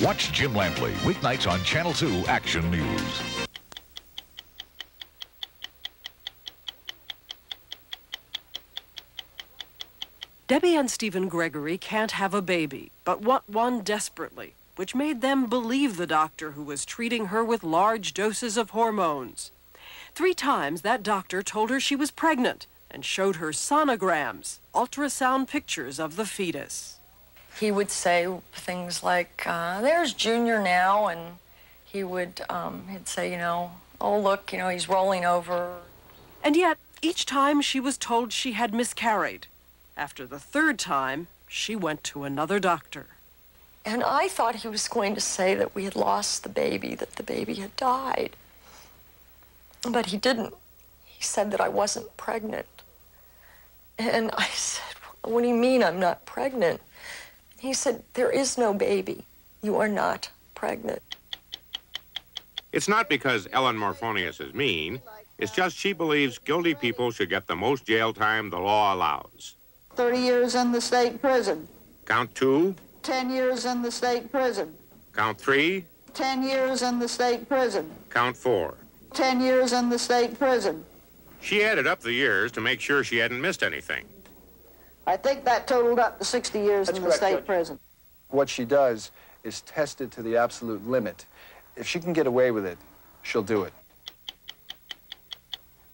Watch Jim Lampley weeknights on Channel 2 Action News. Debbie and Stephen Gregory can't have a baby, but want one desperately, which made them believe the doctor who was treating her with large doses of hormones. Three times that doctor told her she was pregnant and showed her sonograms, ultrasound pictures of the fetus. He would say things like, uh, there's Junior now, and he would um, he'd say, you know, oh, look, you know, he's rolling over. And yet, each time she was told she had miscarried, after the third time, she went to another doctor. And I thought he was going to say that we had lost the baby, that the baby had died. But he didn't. He said that I wasn't pregnant. And I said, What do you mean I'm not pregnant? He said, There is no baby. You are not pregnant. It's not because Ellen Morphonios is mean. It's just she believes guilty people should get the most jail time the law allows. 30 years in the state prison. Count two. 10 years in the state prison. Count three. 10 years in the state prison. Count four. 10 years in the state prison. She added up the years to make sure she hadn't missed anything. I think that totaled up to 60 years That's in the state Judge. prison. What she does is test it to the absolute limit. If she can get away with it, she'll do it.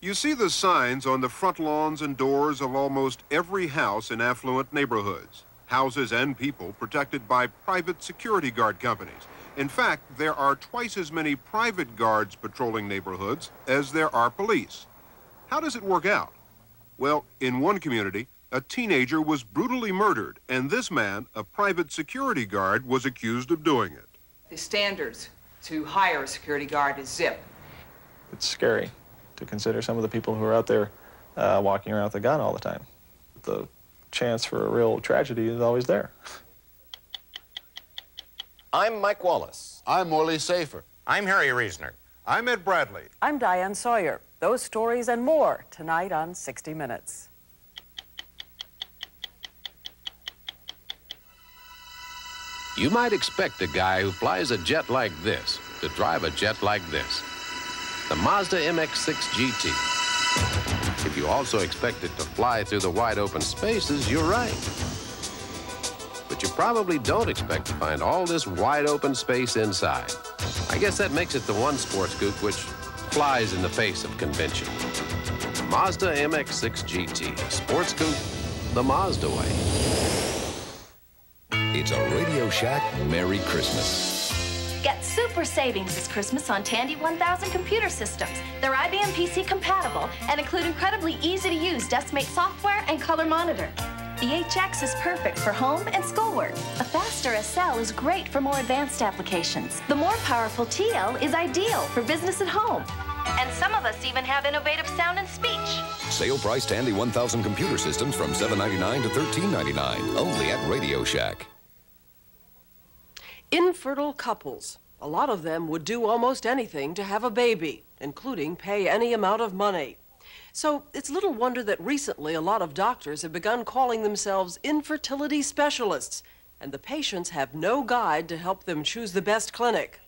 You see the signs on the front lawns and doors of almost every house in affluent neighborhoods. Houses and people protected by private security guard companies. In fact, there are twice as many private guards patrolling neighborhoods as there are police. How does it work out? Well, in one community, a teenager was brutally murdered, and this man, a private security guard, was accused of doing it. The standards to hire a security guard is zip. It's scary to consider some of the people who are out there uh, walking around with a gun all the time. The chance for a real tragedy is always there. I'm Mike Wallace. I'm Morley Safer. I'm Harry Reasoner. I'm Ed Bradley. I'm Diane Sawyer. Those stories and more tonight on 60 Minutes. You might expect a guy who flies a jet like this to drive a jet like this. The Mazda MX-6 GT. If you also expect it to fly through the wide open spaces, you're right. But you probably don't expect to find all this wide open space inside. I guess that makes it the one sports coupe which flies in the face of convention. Mazda MX-6 GT. Sports coupe, the Mazda way. It's a Radio Shack Merry Christmas. Get super savings this Christmas on Tandy 1000 computer systems. They're IBM PC compatible and include incredibly easy to use Deskmate software and color monitor. The HX is perfect for home and schoolwork. A faster SL is great for more advanced applications. The more powerful TL is ideal for business at home. And some of us even have innovative sound and speech. Sale price Tandy 1000 computer systems from $7.99 to $13.99. Only at Radio Shack. Infertile couples. A lot of them would do almost anything to have a baby, including pay any amount of money. So it's little wonder that recently a lot of doctors have begun calling themselves infertility specialists, and the patients have no guide to help them choose the best clinic.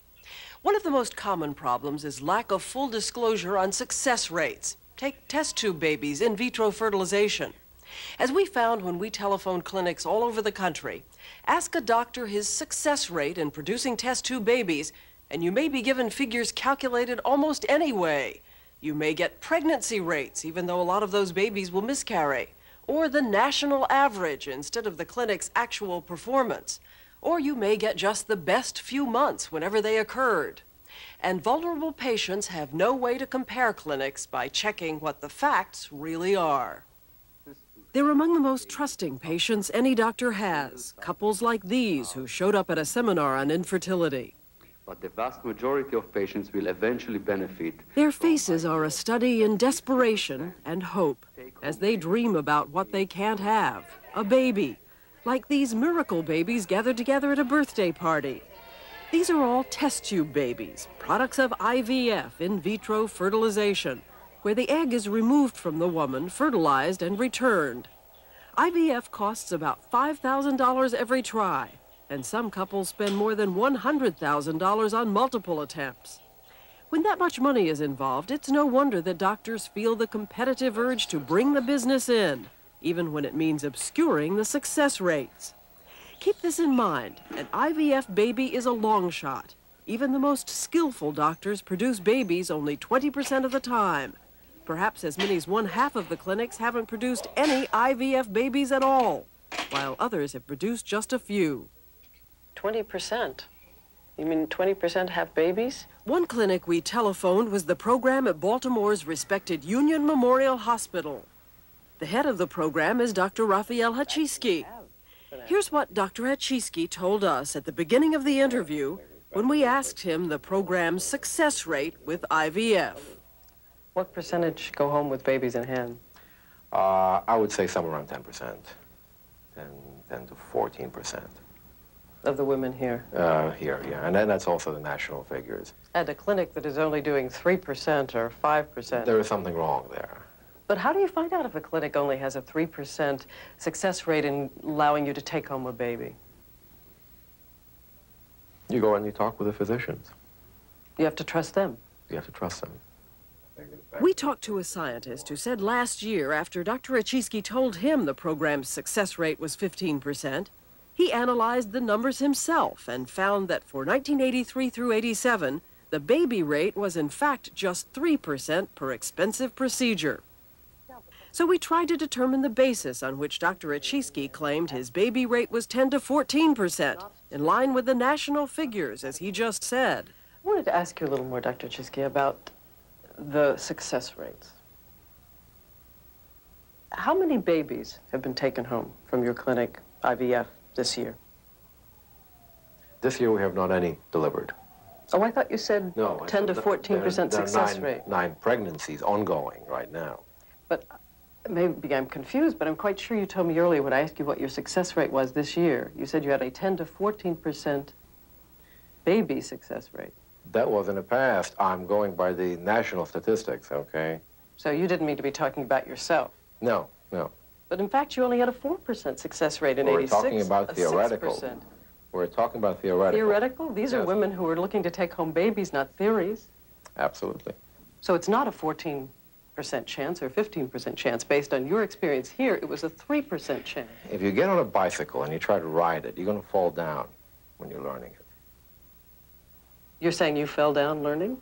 One of the most common problems is lack of full disclosure on success rates. Take test tube babies, in vitro fertilization. As we found when we telephoned clinics all over the country, ask a doctor his success rate in producing test tube babies, and you may be given figures calculated almost any way. You may get pregnancy rates, even though a lot of those babies will miscarry, or the national average instead of the clinic's actual performance. Or you may get just the best few months whenever they occurred. And vulnerable patients have no way to compare clinics by checking what the facts really are. They're among the most trusting patients any doctor has. Couples like these who showed up at a seminar on infertility. But the vast majority of patients will eventually benefit. Their faces are a study in desperation and hope as they dream about what they can't have a baby, like these miracle babies gathered together at a birthday party. These are all test tube babies, products of IVF, in vitro fertilization, where the egg is removed from the woman, fertilized, and returned. IVF costs about $5,000 every try, and some couples spend more than $100,000 on multiple attempts. When that much money is involved, it's no wonder that doctors feel the competitive urge to bring the business in, even when it means obscuring the success rates. Keep this in mind an IVF baby is a long shot. Even the most skillful doctors produce babies only 20% of the time. Perhaps as many as one half of the clinics haven't produced any IVF babies at all, while others have produced just a few. 20%? You mean 20% have babies? One clinic we telephoned was the program at Baltimore's respected Union Memorial Hospital. The head of the program is Dr. Raphael Hachiski. Here's what Dr. Hachiski told us at the beginning of the interview when we asked him the program's success rate with IVF. What percentage go home with babies in hand? Uh, I would say somewhere around 10%, 10, 10 to 14%. Of the women here? Uh, here, yeah. And then that's also the national figures. At a clinic that is only doing 3% or 5%. There is something wrong there. But how do you find out if a clinic only has a 3% success rate in allowing you to take home a baby? You go and you talk with the physicians. You have to trust them. You have to trust them. We talked to a scientist who said last year, after Dr. Achiski told him the program's success rate was 15%, he analyzed the numbers himself and found that for 1983 through 87, the baby rate was in fact just 3% per expensive procedure. So we tried to determine the basis on which Dr. Achiski claimed his baby rate was 10 to 14%, in line with the national figures, as he just said. I wanted to ask you a little more, Dr. Achiski, about the success rates. How many babies have been taken home from your clinic, IVF, this year? This year we have not any delivered. Oh, I thought you said No. I 10 to 14 percent there- there are success nine- rate. Nine pregnancies ongoing right now. But uh, maybe I'm confused, but I'm quite sure you told me earlier when I asked you what your success rate was this year. You said you had a 10 to 14 percent baby success rate. That was in the past. I'm going by the national statistics, okay? So you didn't mean to be talking about yourself. No, no. But in fact, you only had a 4% success rate in We're 86. talking about theoretical. 6%. We're talking about theoretical. Theoretical? These are women who are looking to take home babies, not theories. Absolutely. So it's not a 14% chance or 15% chance. Based on your experience here, it was a 3% chance. If you get on a bicycle and you try to ride it, you're going to fall down when you're learning it. You're saying you fell down learning?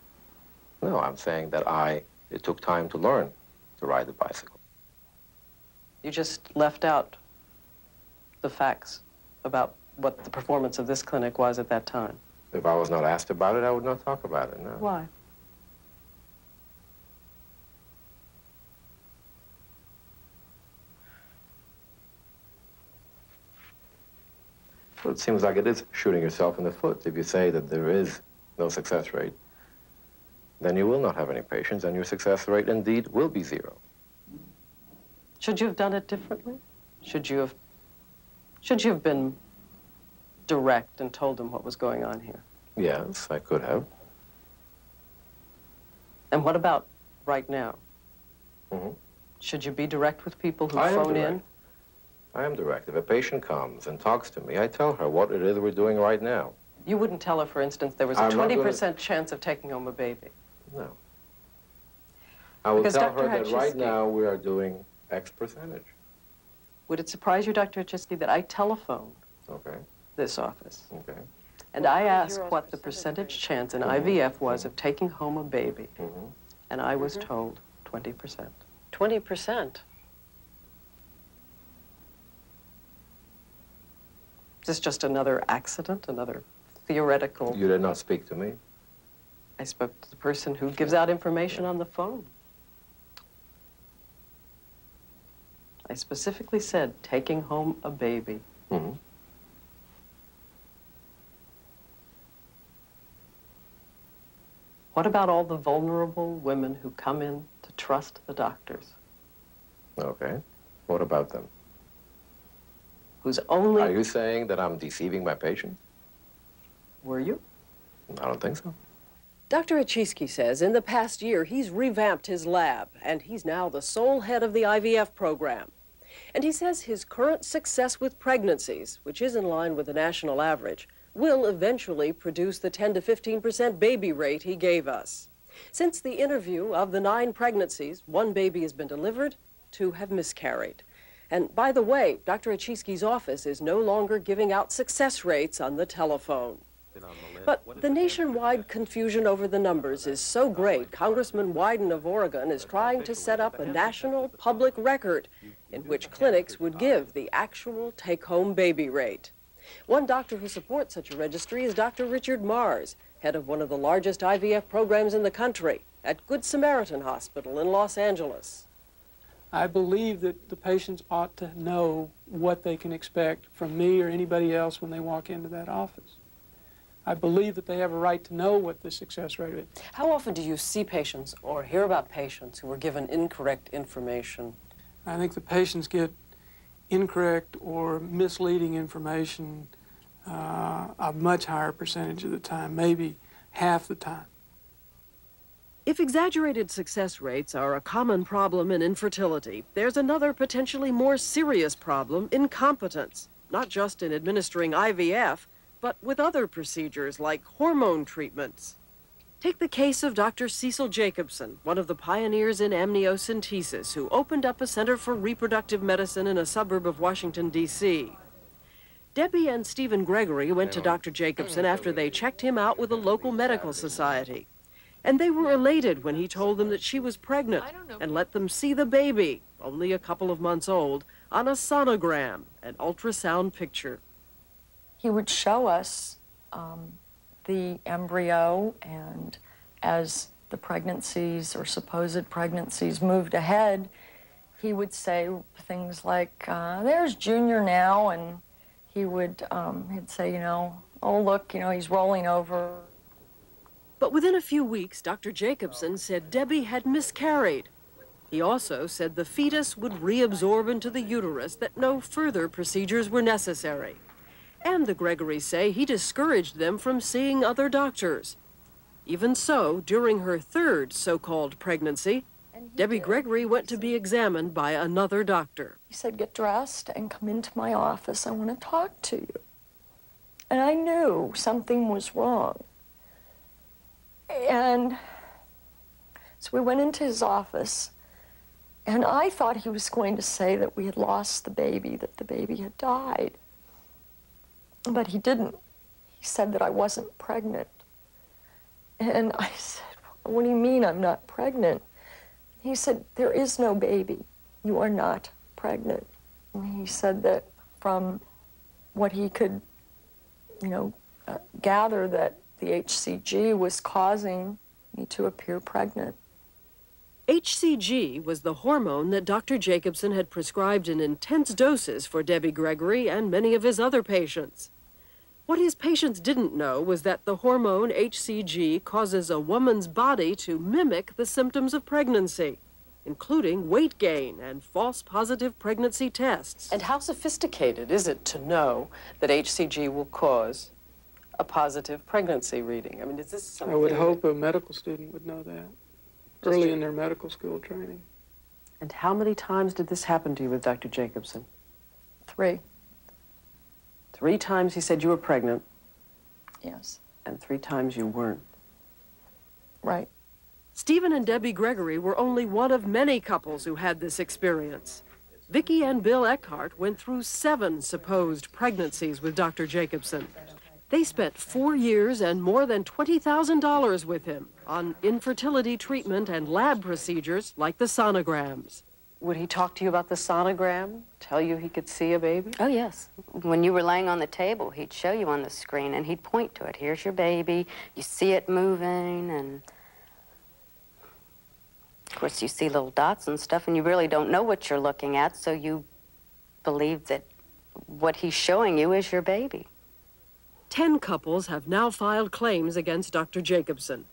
No, I'm saying that I, it took time to learn to ride the bicycle. You just left out the facts about what the performance of this clinic was at that time. If I was not asked about it, I would not talk about it, no. Why? Well, it seems like it is shooting yourself in the foot. If you say that there is no success rate, then you will not have any patients, and your success rate indeed will be zero. Should you have done it differently? Should you have should you have been direct and told them what was going on here? Yes, I could have. And what about right now? Mhm. Should you be direct with people who I phone in? I am direct. If a patient comes and talks to me, I tell her what it is we're doing right now. You wouldn't tell her, for instance, there was a I'm not gonna- 20% chance of taking home a baby. No. I will Because tell Dr. her that right now we are doing X percentage. Would it surprise you, Dr. Achiski, that I telephoned Okay, this office okay. and I asked what the percentage chance in mm-hmm. IVF was mm-hmm. of taking home a baby, Mhm. and I was told 20%. 20%? Is this just another accident, another theoretical? You did not speak to me. I spoke to the person who gives out information on the phone. I specifically said taking home a baby. Mhm. What about all the vulnerable women who come in to trust the doctors, Okay. What about them? whose only Are you saying that I'm deceiving my patients? Were you? I don't think so. Dr. Achiski says in the past year he's revamped his lab, and he's now the sole head of the IVF program. And he says his current success with pregnancies, which is in line with the national average, will eventually produce the 10 to 15 percent baby rate he gave us. Since the interview of the nine pregnancies, one baby has been delivered, two have miscarried. And by the way, Dr. Achiski's office is no longer giving out success rates on the telephone. But the nationwide confusion over the numbers is so great, Congressman Wyden of Oregon is trying to set up a national public record in which clinics would give the actual take-home baby rate. One doctor who supports such a registry is Dr. Richard Marrs, head of one of the largest IVF programs in the country at Good Samaritan Hospital in Los Angeles. I believe that the patients ought to know what they can expect from me or anybody else when they walk into that office. I believe that they have a right to know what the success rate is. How often do you see patients or hear about patients who were given incorrect information? I think the patients get incorrect or misleading information uh, a much higher percentage of the time, maybe half the time. If exaggerated success rates are a common problem in infertility, there's another potentially more serious problem incompetence, not just in administering IVF, but with other procedures like hormone treatments. Take the case of Dr. Cecil Jacobson, one of the pioneers in amniocentesis, who opened up a center for reproductive medicine in a suburb of Washington, D.C. Debbie and Stephen Gregory went to Dr. Jacobson after they checked him out with a local medical society. And they were elated when he told them that she was pregnant and let them see the baby, only a couple of months old, on a sonogram, an ultrasound picture he would show us um, the embryo, and as the pregnancies or supposed pregnancies moved ahead, he would say things like, uh, "There's Junior now," and he would um, he'd say, you know, "Oh look, you know, he's rolling over." But within a few weeks, Dr. Jacobson said Debbie had miscarried. He also said the fetus would reabsorb into the uterus, that no further procedures were necessary and the Gregorys say he discouraged them from seeing other doctors. Even so, during her third so-called pregnancy, Debbie did. Gregory went to be examined by another doctor. He said, get dressed and come into my office. I want to talk to you. And I knew something was wrong. And so we went into his office, and I thought he was going to say that we had lost the baby, that the baby had died. But he didn't. He said that I wasn't pregnant. And I said, What do you mean I'm not pregnant? He said, There is no baby. You are not pregnant. And he said that from what he could, you know, uh, gather that the HCG was causing me to appear pregnant. HCG was the hormone that Dr. Jacobson had prescribed in intense doses for Debbie Gregory and many of his other patients. What his patients didn't know was that the hormone HCG causes a woman's body to mimic the symptoms of pregnancy, including weight gain and false positive pregnancy tests. And how sophisticated is it to know that HCG will cause a positive pregnancy reading? I mean, is this something... I would hope a medical student would know that early in their medical school training. And how many times did this happen to you with Dr. Jacobson? Three. Three times he said you were pregnant. Yes. And three times you weren't. Right. Stephen and Debbie Gregory were only one of many couples who had this experience. Vicki and Bill Eckhart went through seven supposed pregnancies with Dr. Jacobson. They spent four years and more than $20,000 with him on infertility treatment and lab procedures like the sonograms. Would he talk to you about the sonogram? Tell you he could see a baby? Oh, yes. When you were laying on the table, he'd show you on the screen and he'd point to it. Here's your baby. You see it moving and... Of course, you see little dots and stuff, and you really don't know what you're looking at, so you believe that what he's showing you is your baby. Ten couples have now filed claims against Dr. Jacobson.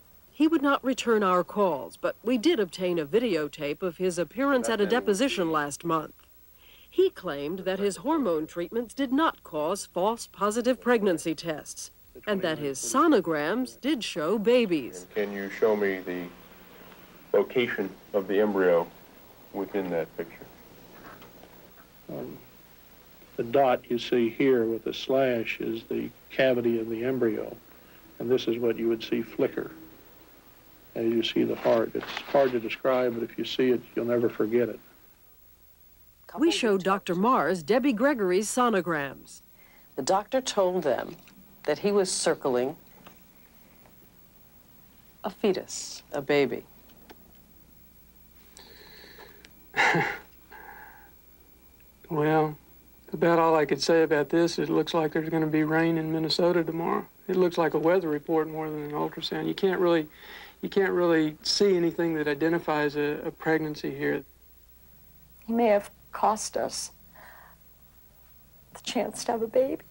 He would not return our calls, but we did obtain a videotape of his appearance at a deposition last month. He claimed that his hormone treatments did not cause false positive pregnancy tests, and that his sonograms did show babies. Can you show me the location of the embryo within that picture? Um, the dot you see here with the slash is the cavity of the embryo, and this is what you would see flicker as you see the heart. It's hard to describe, but if you see it, you'll never forget it. We showed Dr. Marrs Debbie Gregory's sonograms. The doctor told them that he was circling a fetus, a baby. Well, about all I could say about this it looks like there's going to be rain in Minnesota tomorrow. It looks like a weather report more than an ultrasound. You can't really, you can't really see anything that identifies a, a pregnancy here. He may have cost us the chance to have a baby.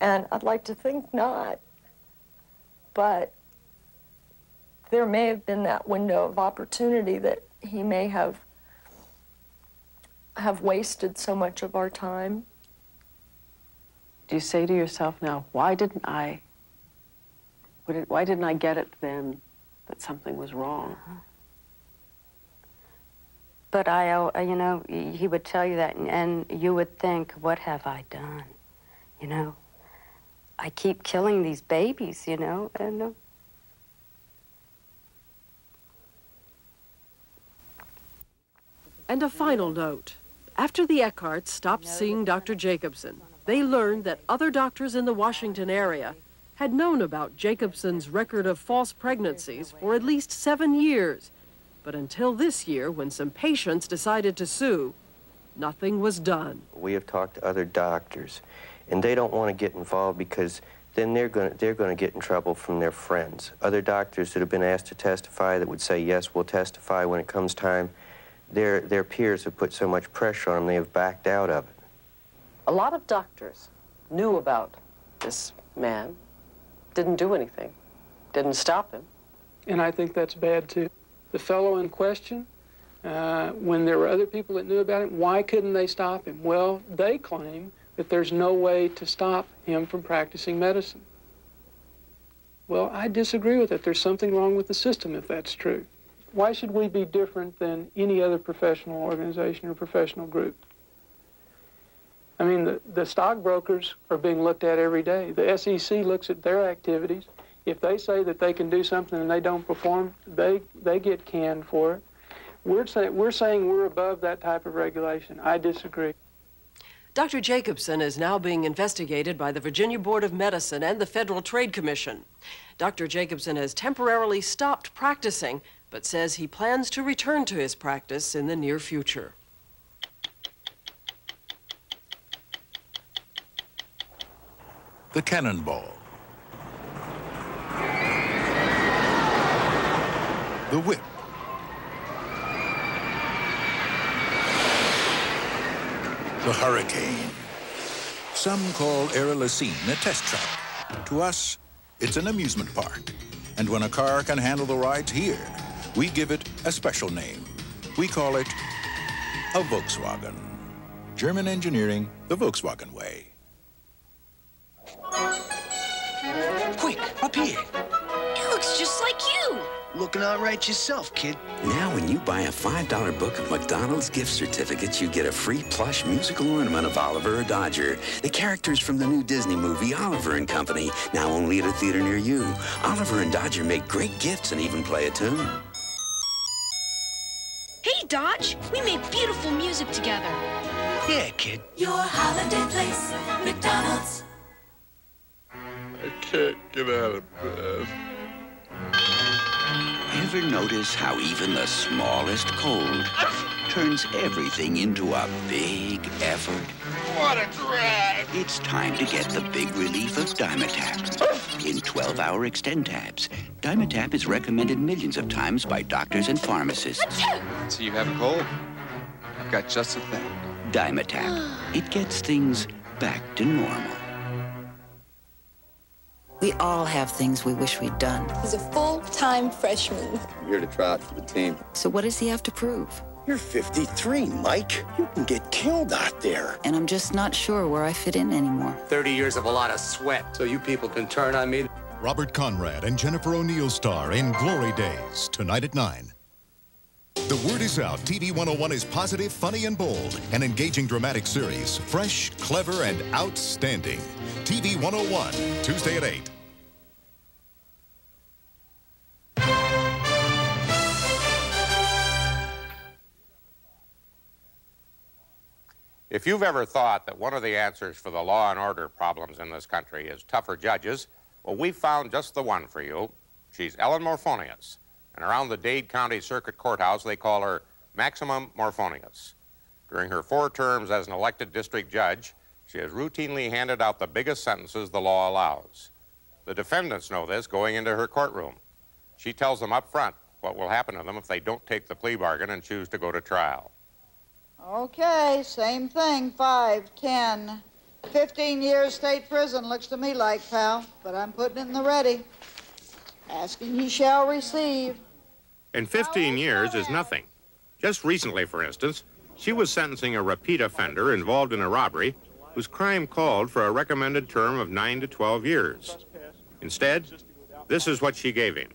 And I'd like to think not. But there may have been that window of opportunity that he may have have wasted so much of our time. Do you say to yourself now, why didn't I, would it, why didn't I get it then that something was wrong? But I, uh, you know, he would tell you that, and, and you would think, what have I done? You know, I keep killing these babies, you know, and. Uh, And a final note. After the Eckharts stopped seeing Dr. Jacobson, they learned that other doctors in the Washington area had known about Jacobson's record of false pregnancies for at least seven years. But until this year, when some patients decided to sue, nothing was done. We have talked to other doctors, and they don't want to get involved because then they're going to, they're going to get in trouble from their friends. Other doctors that have been asked to testify that would say, yes, we'll testify when it comes time, their, their peers have put so much pressure on them, they have backed out of it. A lot of doctors knew about this man, didn't do anything, didn't stop him. And I think that's bad too. The fellow in question, uh, when there were other people that knew about him, why couldn't they stop him? Well, they claim that there's no way to stop him from practicing medicine. Well, I disagree with it. There's something wrong with the system if that's true. Why should we be different than any other professional organization or professional group? I mean, the, the stockbrokers are being looked at every day. The SEC looks at their activities. If they say that they can do something and they don't perform, they, they get canned for it. We're, say, we're saying we're above that type of regulation. I disagree. Dr. Jacobson is now being investigated by the Virginia Board of Medicine and the Federal Trade Commission. Dr. Jacobson has temporarily stopped practicing, but says he plans to return to his practice in the near future. The Cannonball. The Whip. The Hurricane. Some call Air a test track. To us, it's an amusement park. And when a car can handle the rides here, we give it a special name. We call it a Volkswagen. German engineering the Volkswagen way. Quick, up here. It looks just like you. Looking all right yourself, kid. Now, when you buy a $5 book of McDonald's gift certificates, you get a free plush musical ornament of Oliver or Dodger. The characters from the new Disney movie, Oliver and Company, now only at a theater near you. Oliver and Dodger make great gifts and even play a tune. Hey, Dodge, we made beautiful music together. Yeah, kid. Your holiday place, McDonald's. I can't get out of bed. Ever notice how even the smallest cold turns everything into a big effort? What a drag! It's time to get the big relief of Dimetapp in 12-hour Extentabs. Dimetapp is recommended millions of times by doctors and pharmacists. So you have a cold? I've got just the thing. Dimetapp. It gets things back to normal. We all have things we wish we'd done. He's a full-time freshman. I'm here to try out for the team. So what does he have to prove? You're 53, Mike. You can get killed out there. And I'm just not sure where I fit in anymore. 30 years of a lot of sweat, so you people can turn on me. Robert Conrad and Jennifer O'Neill star in Glory Days, tonight at 9. The word is out. TV 101 is positive, funny, and bold. An engaging dramatic series. Fresh, clever, and outstanding. TV 101, Tuesday at 8. If you've ever thought that one of the answers for the law and order problems in this country is tougher judges, well, we've found just the one for you. She's Ellen Morphonios. And around the Dade County Circuit Courthouse, they call her Maximum Morphonios. During her four terms as an elected district judge, she has routinely handed out the biggest sentences the law allows. The defendants know this going into her courtroom. She tells them up front what will happen to them if they don't take the plea bargain and choose to go to trial. Okay, same thing. Five, ten, fifteen years state prison looks to me like, pal. But I'm putting it in the ready. Asking ye shall receive. And 15 years is nothing. Just recently, for instance, she was sentencing a repeat offender involved in a robbery whose crime called for a recommended term of 9 to 12 years. Instead, this is what she gave him.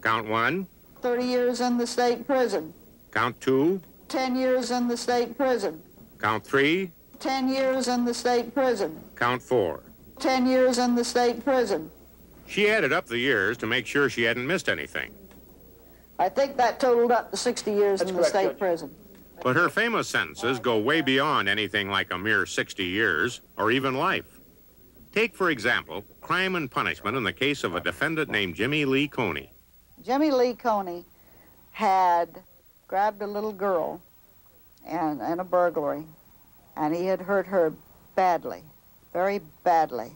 Count one, 30 years in the state prison. count two, 10 years in the state prison. count three, 10 years in the state prison. count four. 10 years in the state prison. She added up the years to make sure she hadn't missed anything. I think that totaled up to 60 years in the state Judge. prison. But her famous sentences go way beyond anything like a mere 60 years or even life. Take, for example, crime and punishment in the case of a defendant named Jimmy Lee Coney. Jimmy Lee Coney had grabbed a little girl and, and a burglary, and he had hurt her badly, very badly.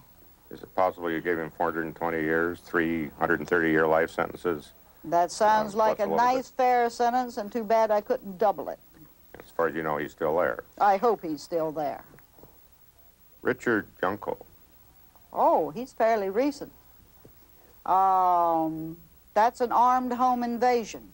Is it possible you gave him 420 years, 330 year life sentences? That sounds like a a little bit. nice, fair sentence, and too bad I couldn't double it. As far as you know, he's still there. I hope he's still there. Richard Junko. Oh, he's fairly recent. Um, that's an armed home invasion.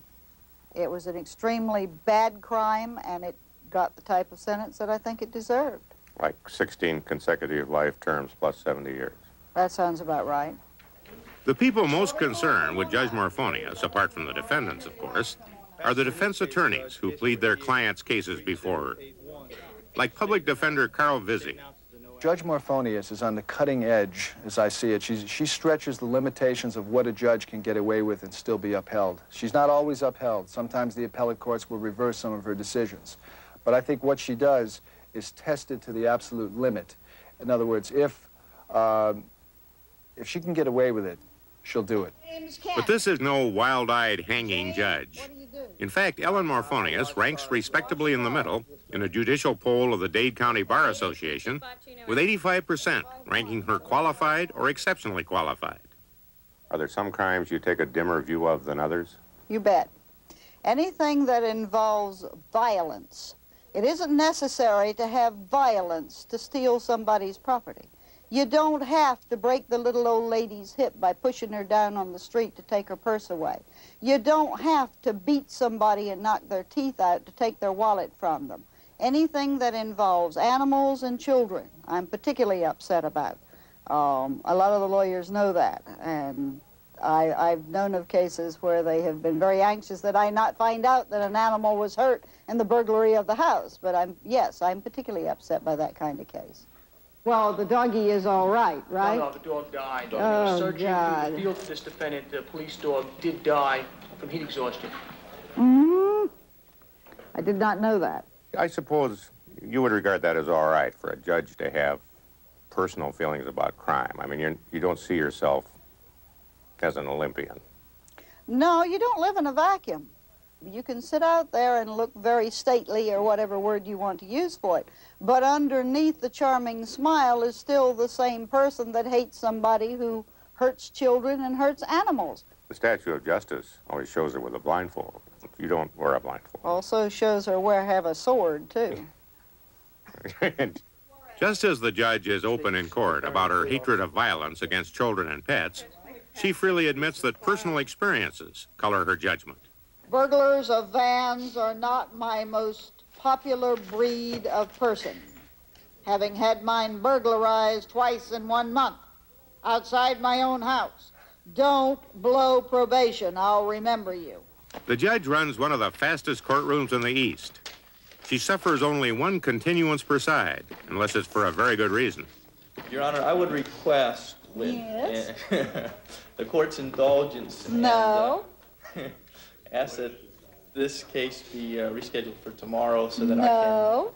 It was an extremely bad crime, and it got the type of sentence that I think it deserved. Like 16 consecutive life terms plus 70 years. That sounds about right. The people most concerned with Judge Morphonios, apart from the defendants, of course, are the defense attorneys who plead their clients' cases before her. Like public defender Carl Vizzi. Judge Morphonios is on the cutting edge, as I see it. She's, she stretches the limitations of what a judge can get away with and still be upheld. She's not always upheld. Sometimes the appellate courts will reverse some of her decisions. But I think what she does is tested to the absolute limit. In other words, if, um, if she can get away with it, she'll do it. But this is no wild-eyed hanging judge. In fact, Ellen Morphonios ranks respectably in the middle in a judicial poll of the Dade County Bar Association, with 85% ranking her qualified or exceptionally qualified. Are there some crimes you take a dimmer view of than others? You bet. Anything that involves violence. It isn't necessary to have violence to steal somebody's property. You don't have to break the little old lady's hip by pushing her down on the street to take her purse away. You don't have to beat somebody and knock their teeth out to take their wallet from them. Anything that involves animals and children, I'm particularly upset about. Um, a lot of the lawyers know that, and I, I've known of cases where they have been very anxious that I not find out that an animal was hurt in the burglary of the house. But I'm, yes, I'm particularly upset by that kind of case. Well, the doggy is all right, right? No, no, the dog died. Oh, Surgery God. through the field for this defendant, the police dog, did die from heat exhaustion. hmm I did not know that. I suppose you would regard that as all right for a judge to have personal feelings about crime. I mean, you're, you don't see yourself as an Olympian. No, you don't live in a vacuum. You can sit out there and look very stately or whatever word you want to use for it. But underneath the charming smile is still the same person that hates somebody who hurts children and hurts animals. The statue of justice always shows her with a blindfold. You don't wear a blindfold. Also shows her where I have a sword, too. Just as the judge is open in court about her hatred of violence against children and pets, she freely admits that personal experiences color her judgment. Burglars of vans are not my most popular breed of person. Having had mine burglarized twice in one month outside my own house. Don't blow probation. I'll remember you. The judge runs one of the fastest courtrooms in the East. She suffers only one continuance per side, unless it's for a very good reason. Your Honor, I would request with Yes? the court's indulgence and No. uh, ask that this case be uh, rescheduled for tomorrow so that I No.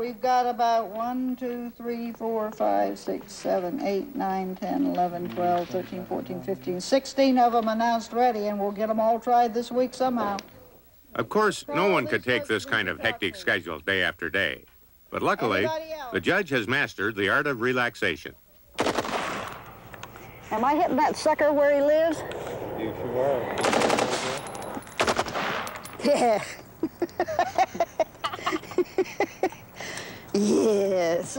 We've got about one, two, three, four, five, six, seven, eight, nine, 10, 11, 12, 13, 14, 15, 16 of them announced ready, and we'll get them all tried this week somehow. Of course, no one could take this kind of hectic schedule day after day. But luckily, the judge has mastered the art of relaxation. Am I hitting that sucker where he lives? You sure Yeah. yes.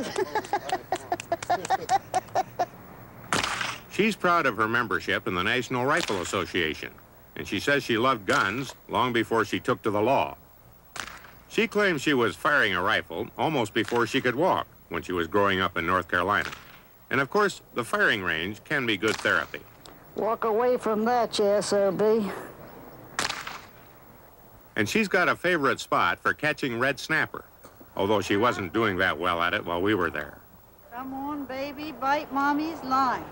She's proud of her membership in the National Rifle Association, and she says she loved guns long before she took to the law. She claims she was firing a rifle almost before she could walk when she was growing up in North Carolina. And of course, the firing range can be good therapy. Walk away from that, you SOB. And she's got a favorite spot for catching red snapper, although she wasn't doing that well at it while we were there. Come on, baby, bite mommy's line.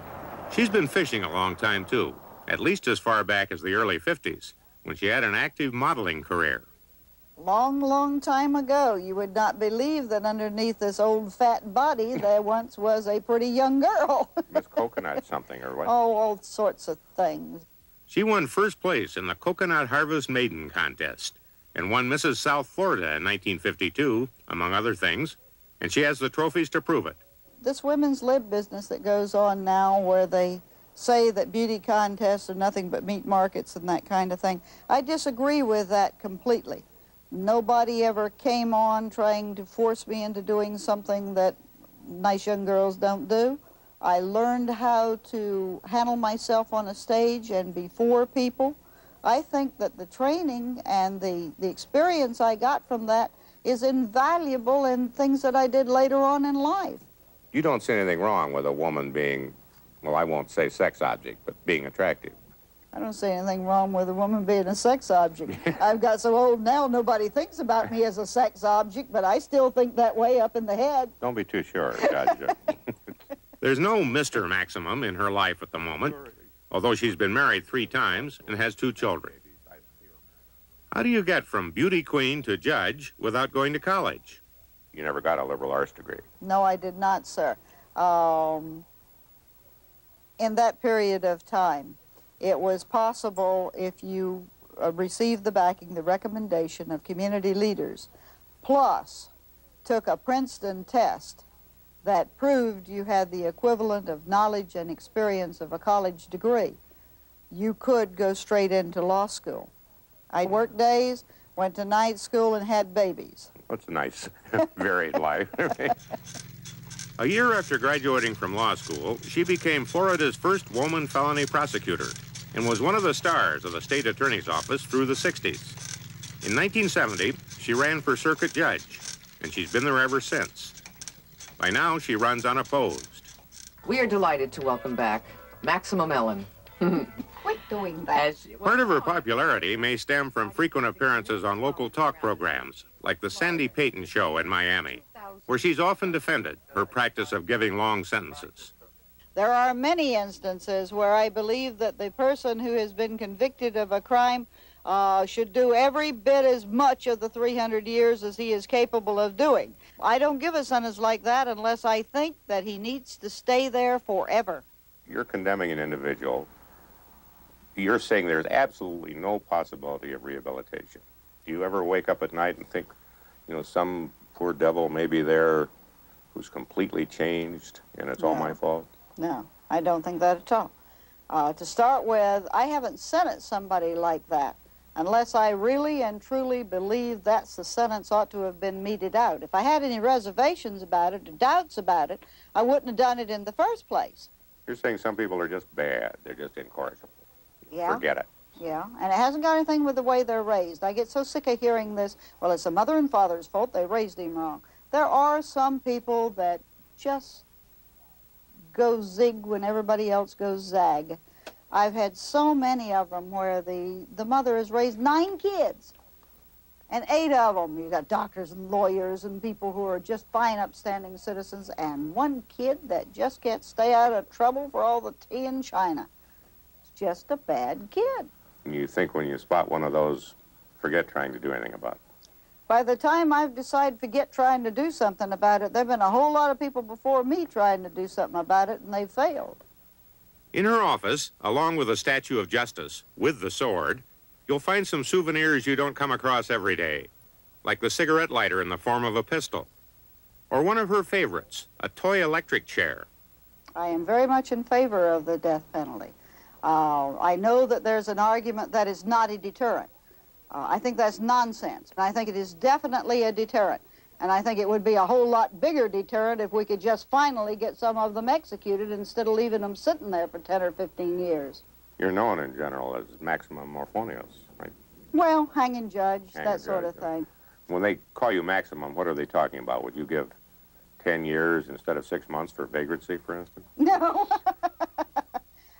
She's been fishing a long time, too, at least as far back as the early 50s, when she had an active modeling career. Long, long time ago, you would not believe that underneath this old fat body there once was a pretty young girl. Miss Coconut something or what? oh, all sorts of things. She won first place in the Coconut Harvest Maiden Contest and won Mrs. South Florida in 1952, among other things, and she has the trophies to prove it. This women's lib business that goes on now where they say that beauty contests are nothing but meat markets and that kind of thing, I disagree with that completely. Nobody ever came on trying to force me into doing something that nice young girls don't do. I learned how to handle myself on a stage and before people. I think that the training and the, the experience I got from that is invaluable in things that I did later on in life. You don't see anything wrong with a woman being, well, I won't say sex object, but being attractive. I don't see anything wrong with a woman being a sex object. I've got so old now, nobody thinks about me as a sex object, but I still think that way up in the head. Don't be too sure, Judge. There's no Mr. Maximum in her life at the moment, although she's been married three times and has two children. How do you get from beauty queen to judge without going to college? You never got a liberal arts degree. No, I did not, sir. Um, in that period of time, it was possible if you uh, received the backing, the recommendation of community leaders, plus took a Princeton test that proved you had the equivalent of knowledge and experience of a college degree, you could go straight into law school. I worked days, went to night school, and had babies. That's a nice, varied life. a year after graduating from law school, she became Florida's first woman felony prosecutor and was one of the stars of the state attorney's office through the 60s. In 1970, she ran for circuit judge, and she's been there ever since. By now, she runs unopposed. We are delighted to welcome back Maximum Ellen. Quit doing that. Part of her popularity may stem from frequent appearances on local talk programs, like the Sandy Payton Show in Miami, where she's often defended her practice of giving long sentences. There are many instances where I believe that the person who has been convicted of a crime uh, should do every bit as much of the 300 years as he is capable of doing. I don't give a sentence like that unless I think that he needs to stay there forever. You're condemning an individual. You're saying there's absolutely no possibility of rehabilitation. Do you ever wake up at night and think, you know, some poor devil may be there who's completely changed and it's all my fault? No, I don't think that at all. Uh, to start with, I haven't sentenced somebody like that unless I really and truly believe that's the sentence ought to have been meted out. If I had any reservations about it or doubts about it, I wouldn't have done it in the first place. You're saying some people are just bad. They're just incorrigible. Yeah. Forget it. Yeah, and it hasn't got anything with the way they're raised. I get so sick of hearing this, well, it's the mother and father's fault, they raised him wrong. There are some people that just go zig when everybody else goes zag. I've had so many of them where the, the mother has raised nine kids. And eight of them, You've got doctors and lawyers and people who are just fine, upstanding citizens, and one kid that just can't stay out of trouble for all the tea in China. It's just a bad kid. And you think when you spot one of those, forget trying to do anything about it. By the time I've decided forget trying to do something about it, there have been a whole lot of people before me trying to do something about it, and they failed. In her office, along with a statue of Justice with the sword, you'll find some souvenirs you don't come across every day, like the cigarette lighter in the form of a pistol, or one of her favorites, a toy electric chair. I am very much in favor of the death penalty. Uh, I know that there's an argument that it's not a deterrent. Uh, I think that's nonsense. I think it is definitely a deterrent. And I think it would be a whole lot bigger deterrent if we could just finally get some of them executed instead of leaving them sitting there for 10 or 15 years. You're known in general as Maximum Morphonios, right? Well, hanging judge, Hanging that sort judge, of thing. When they call you maximum, what are they talking about? Would you give 10 years instead of six months for vagrancy, for instance? No.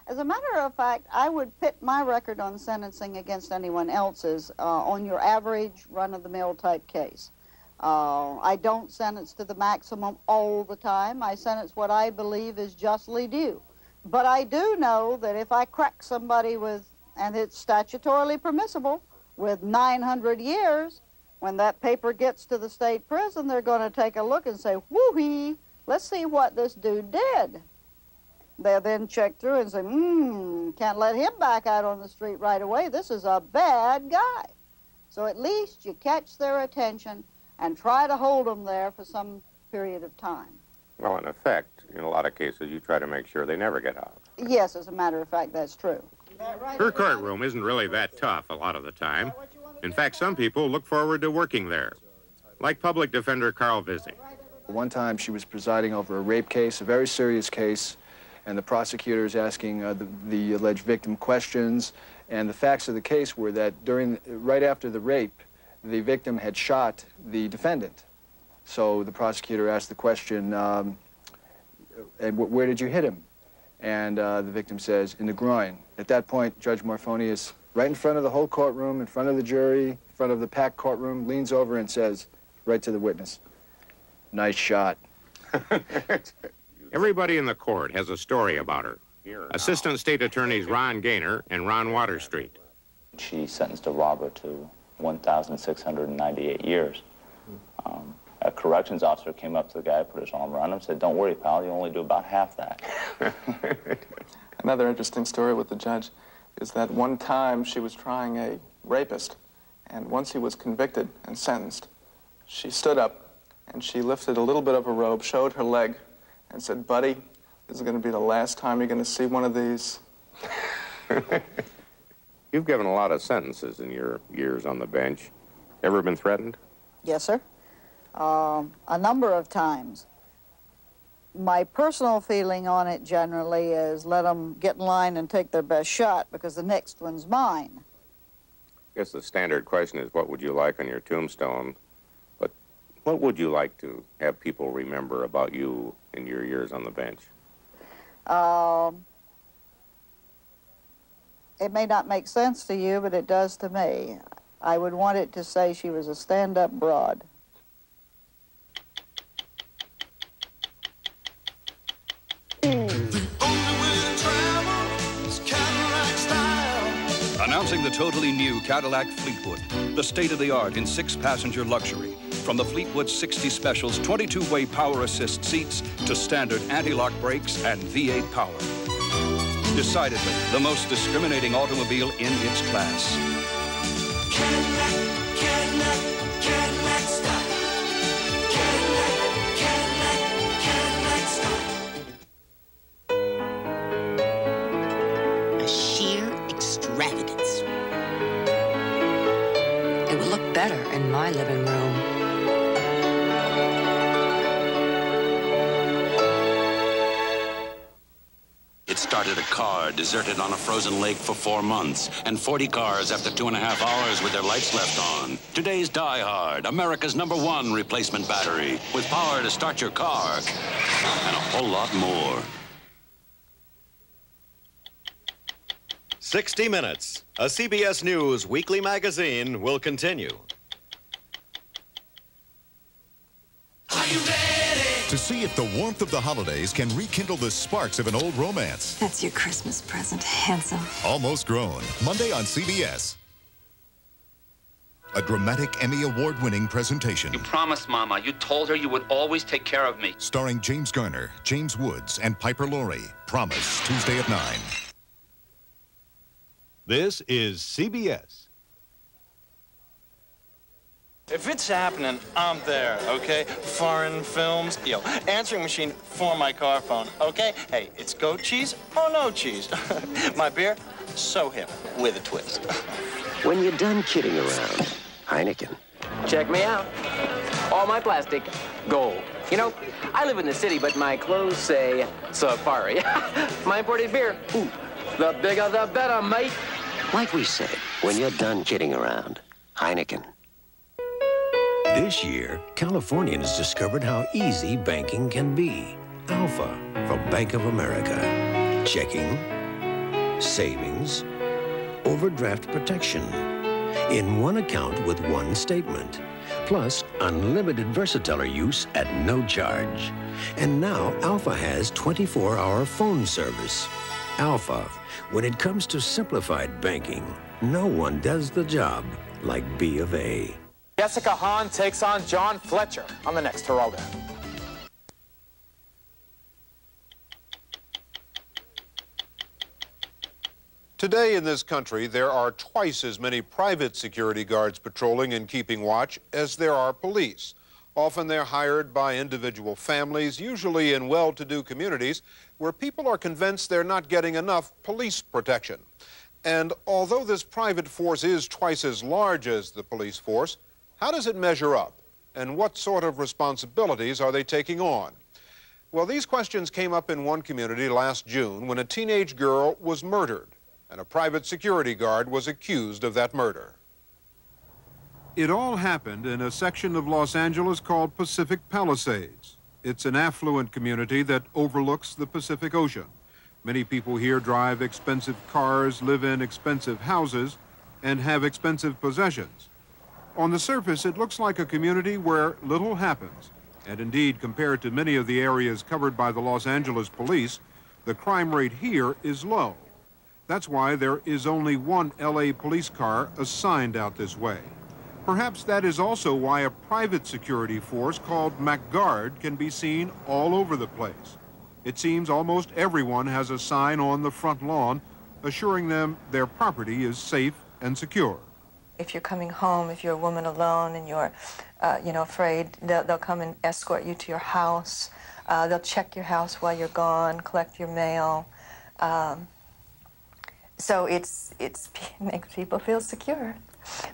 As a matter of fact, I would pit my record on sentencing against anyone else's uh, on your average run-of-the-mill type case. Uh, I don't sentence to the maximum all the time. I sentence what I believe is justly due. But I do know that if I crack somebody with, and it's statutorily permissible, with 900 years, when that paper gets to the state prison, they're going to take a look and say, woo-hee, let's see what this dude did. They'll then check through and say, hmm, can't let him back out on the street right away. This is a bad guy. So at least you catch their attention and try to hold them there for some period of time. Well, in effect, in a lot of cases, you try to make sure they never get out. Yes, as a matter of fact, that's true. Her courtroom isn't really that tough a lot of the time. In fact, some people look forward to working there, like public defender Carl Vizzi. One time she was presiding over a rape case, a very serious case, and the prosecutor is asking uh, the, the alleged victim questions. And the facts of the case were that during, right after the rape, the victim had shot the defendant. So the prosecutor asked the question, um, and wh where did you hit him? And uh, the victim says, in the groin. At that point, Judge Morphonios, right in front of the whole courtroom, in front of the jury, in front of the packed courtroom, leans over and says, right to the witness, nice shot. Everybody in the court has a story about her. Assistant State Attorneys Ron Gaynor and Ron Waterstreet. She sentenced a robber to 1,698 years. Um, a corrections officer came up to the guy, put his arm around him, said, don't worry, pal, you only do about half that. Another interesting story with the judge is that one time she was trying a rapist, and once he was convicted and sentenced, she stood up and she lifted a little bit of her robe, showed her leg, and said, buddy, this is going to be the last time you're going to see one of these. You've given a lot of sentences in your years on the bench. Ever been threatened? Yes, sir. Um, a number of times. My personal feeling on it generally is let them get in line and take their best shot because the next one's mine. I guess the standard question is what would you like on your tombstone? But what would you like to have people remember about you in your years on the bench? Um, it may not make sense to you, but it does to me. I would want it to say she was a stand-up broad. Announcing the totally new Cadillac Fleetwood, the state-of-the-art in six-passenger luxury. From the Fleetwood 60 Specials 22-way power assist seats to standard anti-lock brakes and V8 power. Decidedly, the most discriminating automobile in its class. Cadillac, Cadillac, Cadillac style. Cadillac, Cadillac, Cadillac style. A sheer extravagance. It will look better in my living room. Car deserted on a frozen lake for four months, and 40 cars after two and a half hours with their lights left on. Today's Die Hard, America's number one replacement battery, with power to start your car, and a whole lot more. 60 Minutes, a CBS News weekly magazine, will continue. To see if the warmth of the holidays can rekindle the sparks of an old romance. That's your Christmas present, handsome. Almost Grown, Monday on CBS. A dramatic Emmy Award winning presentation. You promised Mama. You told her you would always take care of me. Starring James Garner, James Woods, and Piper Laurie. Promise, Tuesday at 9. This is CBS. If it's happening, I'm there, okay? Foreign films, yo, answering machine for my car phone, okay? Hey, it's goat cheese or no cheese. my beer, so hip, with a twist. When you're done kidding around, Heineken. Check me out. All my plastic, gold. You know, I live in the city, but my clothes say safari. my imported beer, ooh, the bigger the better, mate. Like we said, when you're done kidding around, Heineken. This year, Californians discovered how easy banking can be. Alpha from Bank of America. Checking, savings, overdraft protection. In one account with one statement. Plus, unlimited Versateller use at no charge. And now, Alpha has 24-hour phone service. Alpha, when it comes to simplified banking, no one does the job like B of A. Jessica Hahn takes on John Fletcher on the next Geraldo. Today in this country, there are twice as many private security guards patrolling and keeping watch as there are police. Often they're hired by individual families, usually in well-to-do communities, where people are convinced they're not getting enough police protection. And although this private force is twice as large as the police force, how does it measure up? And what sort of responsibilities are they taking on? Well, these questions came up in one community last June when a teenage girl was murdered, and a private security guard was accused of that murder. It all happened in a section of Los Angeles called Pacific Palisades. It's an affluent community that overlooks the Pacific Ocean. Many people here drive expensive cars, live in expensive houses, and have expensive possessions. On the surface, it looks like a community where little happens. And indeed, compared to many of the areas covered by the Los Angeles police, the crime rate here is low. That's why there is only one LA police car assigned out this way. Perhaps that is also why a private security force called MacGuard can be seen all over the place. It seems almost everyone has a sign on the front lawn assuring them their property is safe and secure. If you're coming home, if you're a woman alone and you're, uh, you know, afraid, they'll, they'll come and escort you to your house. Uh, they'll check your house while you're gone, collect your mail. Um, so it's, it's it makes people feel secure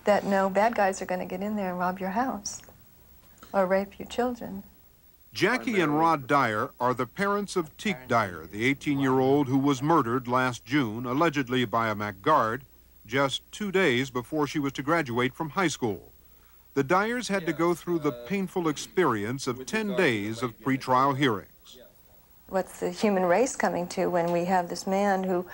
that no bad guys are going to get in there and rob your house or rape your children. Jackie and Rod Dyer are the parents of Teek Dyer, the 18-year-old who was murdered last June, allegedly by a MacGuard, just two days before she was to graduate from high school. The Dyers had to go through the painful experience of 10 days of pretrial hearings. What's the human race coming to when we have this man who,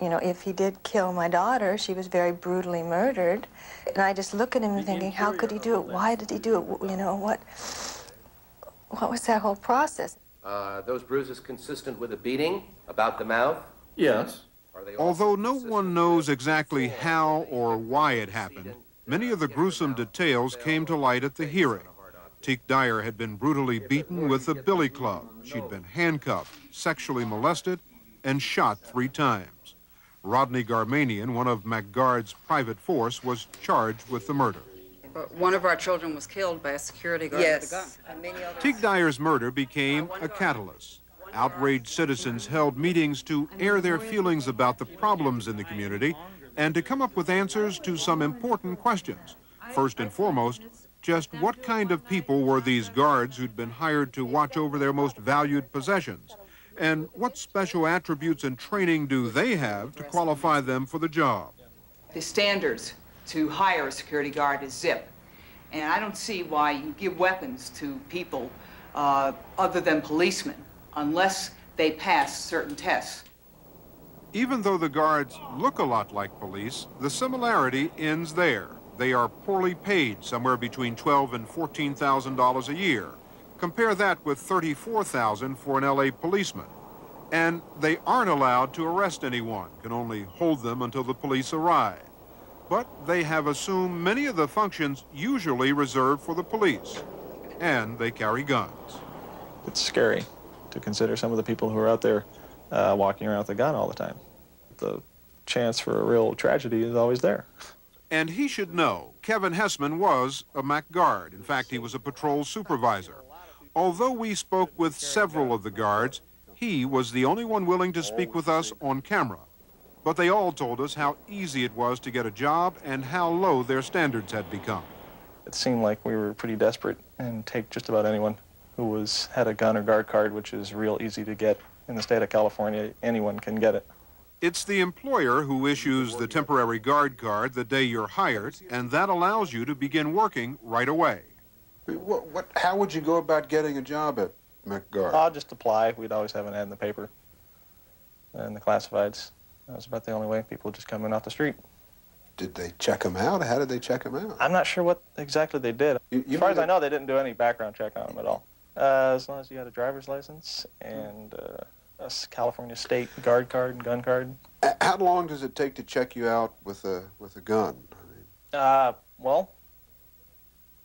you know, if he did kill my daughter, she was very brutally murdered. And I just look at him thinking, how could he do it? Why did he do it? You know, what, what was that whole process? Uh, those bruises consistent with a beating about the mouth? Yes. Although no one knows exactly how or why it happened, many of the gruesome details came to light at the hearing. Teek Dyer had been brutally beaten with a billy club. She'd been handcuffed, sexually molested, and shot three times. Rodney Garmanian, one of MacGuard's private force, was charged with the murder. But one of our children was killed by a security guard with a gun. Teek Dyer's murder became a catalyst. Outraged citizens held meetings to air their feelings about the problems in the community and to come up with answers to some important questions. First and foremost, just what kind of people were these guards who'd been hired to watch over their most valued possessions? And what special attributes and training do they have to qualify them for the job? The standards to hire a security guard is zip. And I don't see why you give weapons to people uh, other than policemen unless they pass certain tests. Even though the guards look a lot like police, the similarity ends there. They are poorly paid, somewhere between twelve and fourteen thousand dollars a year. Compare that with thirty-four thousand for an LA policeman. And they aren't allowed to arrest anyone, can only hold them until the police arrive. But they have assumed many of the functions usually reserved for the police. And they carry guns. It's scary to consider some of the people who are out there uh, walking around with a gun all the time. The chance for a real tragedy is always there. And he should know, Kevin Hessman was a MAC guard. In fact, he was a patrol supervisor. Although we spoke with several of the guards, he was the only one willing to speak with us on camera. But they all told us how easy it was to get a job and how low their standards had become. It seemed like we were pretty desperate and take just about anyone who was had a gun or guard card, which is real easy to get in the state of California. Anyone can get it. It's the employer who issues the temporary guard card the day you're hired, and that allows you to begin working right away. What, what, how would you go about getting a job at McGuard? I'll just apply. We'd always have an ad in the paper and the classifieds. That was about the only way. People just come in off the street. Did they check them out? How did they check them out? I'm not sure what exactly they did. You- you as far as I know, they didn't do any background check on them at all. Uh, as long as you had a driver's license and uh, a s- California state guard card and gun card. How long does it take to check you out with a with a gun? Uh, well,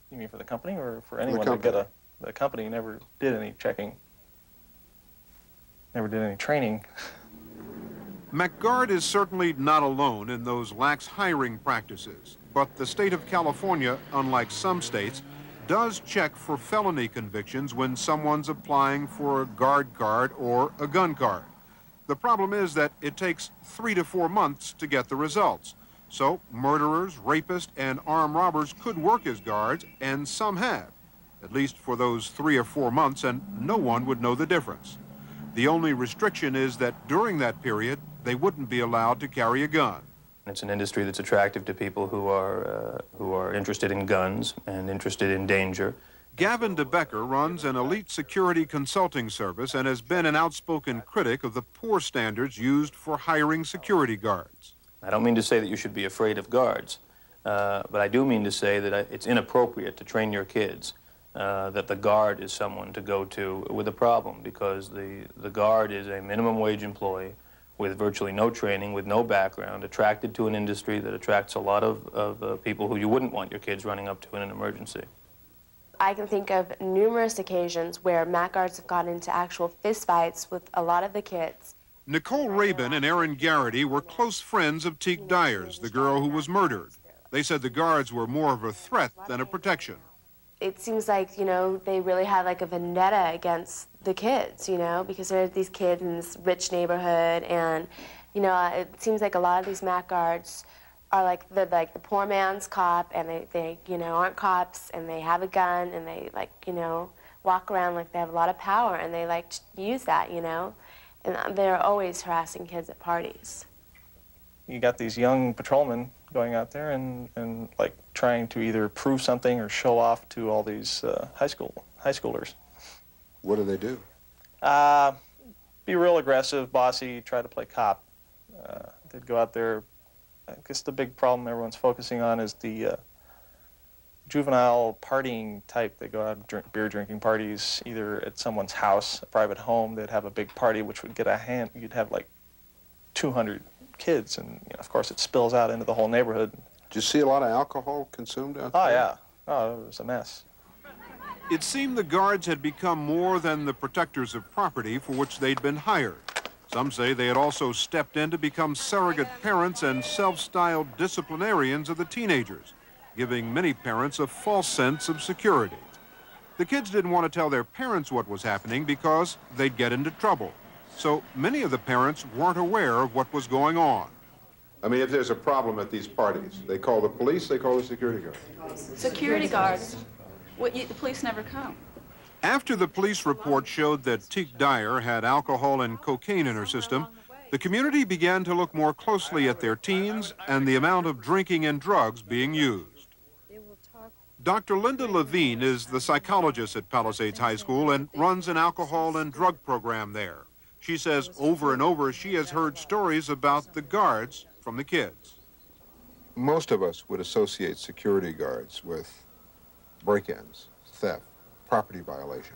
you mean for the company or for anyone to get a? The company never did any checking. Never did any training. McGuard is certainly not alone in those lax hiring practices, but the state of California, unlike some states, does check for felony convictions when someone's applying for a guard card or a gun card. The problem is that it takes three to four months to get the results. So murderers, rapists, and armed robbers could work as guards, and some have, at least for those three or four months, and no one would know the difference. The only restriction is that during that period, they wouldn't be allowed to carry a gun. It's an industry that's attractive to people who are, uh, who are interested in guns and interested in danger. Gavin DeBecker runs an elite security consulting service and has been an outspoken critic of the poor standards used for hiring security guards. I don't mean to say that you should be afraid of guards, uh, but I do mean to say that it's inappropriate to train your kids uh, that the guard is someone to go to with a problem because the, the guard is a minimum wage employee with virtually no training, with no background, attracted to an industry that attracts a lot of, of uh, people who you wouldn't want your kids running up to in an emergency. I can think of numerous occasions where Mac guards have gotten into actual fistfights with a lot of the kids. Nicole Rabin and Aaron Garrity were close friends of Teek Dyers, the girl who was murdered. They said the guards were more of a threat than a protection. It seems like, you know, they really had like a vendetta against the kids, you know, because there are these kids in this rich neighborhood and, you know, it seems like a lot of these Mac guards are like the like the poor man's cop and they, they you know aren't cops and they have a gun and they like you know walk around like they have a lot of power and they like to use that you know and they're always harassing kids at parties You got these young patrolmen going out there and, and like trying to either prove something or show off to all these uh, high school high schoolers. What do they do? Uh, be real aggressive, bossy, try to play cop. Uh, they'd go out there. I guess the big problem everyone's focusing on is the uh, juvenile partying type. They go out and drink beer drinking parties, either at someone's house, a private home. They'd have a big party, which would get a hand. You'd have like 200 kids, and you know, of course it spills out into the whole neighborhood. Did you see a lot of alcohol consumed out Oh there? yeah. Oh, it was a mess. It seemed the guards had become more than the protectors of property for which they'd been hired. Some say they had also stepped in to become surrogate parents and self-styled disciplinarians of the teenagers, giving many parents a false sense of security. The kids didn't want to tell their parents what was happening because they'd get into trouble. So many of the parents weren't aware of what was going on. I mean, if there's a problem at these parties, they call the police, they call the security guards. Security guards. What, you, the police never come. After the police report showed that Teek Dyer had alcohol and cocaine in her system, the community began to look more closely at their teens and the amount of drinking and drugs being used. Dr. Linda Levine is the psychologist at Palisades High School and runs an alcohol and drug program there. She says over and over she has heard stories about the guards from the kids. Most of us would associate security guards with break-ins, theft, property violation.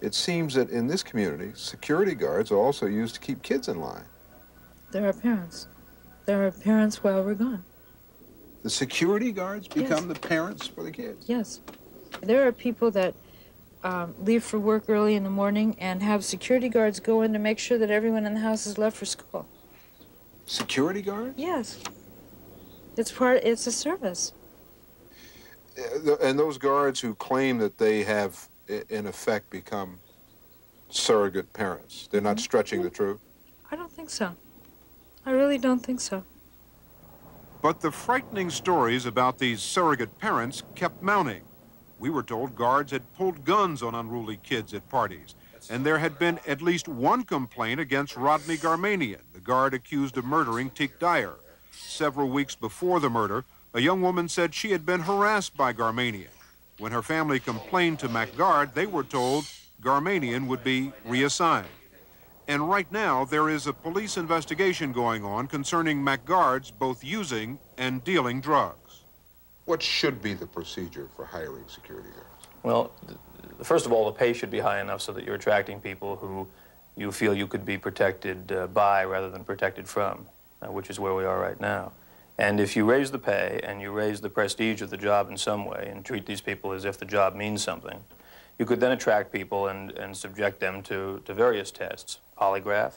It seems that in this community, security guards are also used to keep kids in line. There are parents. There are parents while we're gone. The security guards become Yes. the parents for the kids. Yes. There are people that um, leave for work early in the morning and have security guards go in to make sure that everyone in the house is left for school. Security guards? Yes. It's part, it's a service. Uh, th- And those guards who claim that they have, in effect, become surrogate parents, they're not stretching the truth? I don't think so. I really don't think so. But the frightening stories about these surrogate parents kept mounting. We were told guards had pulled guns on unruly kids at parties, and there had been at least one complaint against Rodney Garmanian, the guard accused of murdering Teek Dyer. Several weeks before the murder, a young woman said she had been harassed by Garmanian. When her family complained to MacGuard, they were told Garmanian would be reassigned. And right now, there is a police investigation going on concerning MacGuards both using and dealing drugs. What should be the procedure for hiring security guards? Well, th- first of all, the pay should be high enough so that you're attracting people who you feel you could be protected uh, by rather than protected from, uh, which is where we are right now. And if you raise the pay and you raise the prestige of the job in some way and treat these people as if the job means something, you could then attract people and, and subject them to, to various tests, polygraph,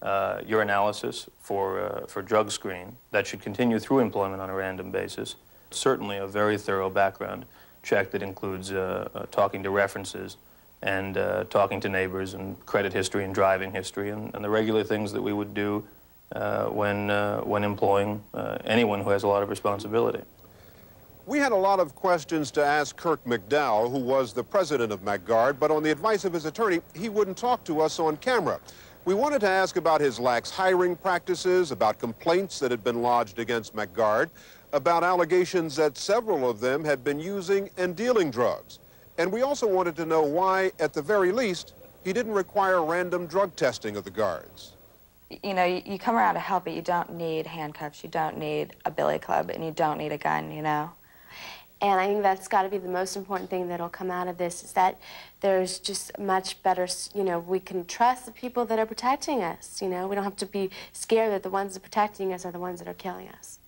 uh, urinalysis for, uh, for drug screen. That should continue through employment on a random basis. Certainly a very thorough background check that includes uh, uh, talking to references and uh, talking to neighbors and credit history and driving history and, and the regular things that we would do uh, when, uh, when employing uh, anyone who has a lot of responsibility. We had a lot of questions to ask Kirk McDowell, who was the president of MacGuard, but on the advice of his attorney, he wouldn't talk to us on camera. We wanted to ask about his lax hiring practices, about complaints that had been lodged against MacGuard, about allegations that several of them had been using and dealing drugs. And we also wanted to know why, at the very least, he didn't require random drug testing of the guards. You know, you, you come around to help, but you don't need handcuffs, you don't need a billy club, and you don't need a gun, you know? And I think that's got to be the most important thing that'll come out of this is that there's just much better, you know, we can trust the people that are protecting us. You know, we don't have to be scared that the ones that are protecting us are the ones that are killing us.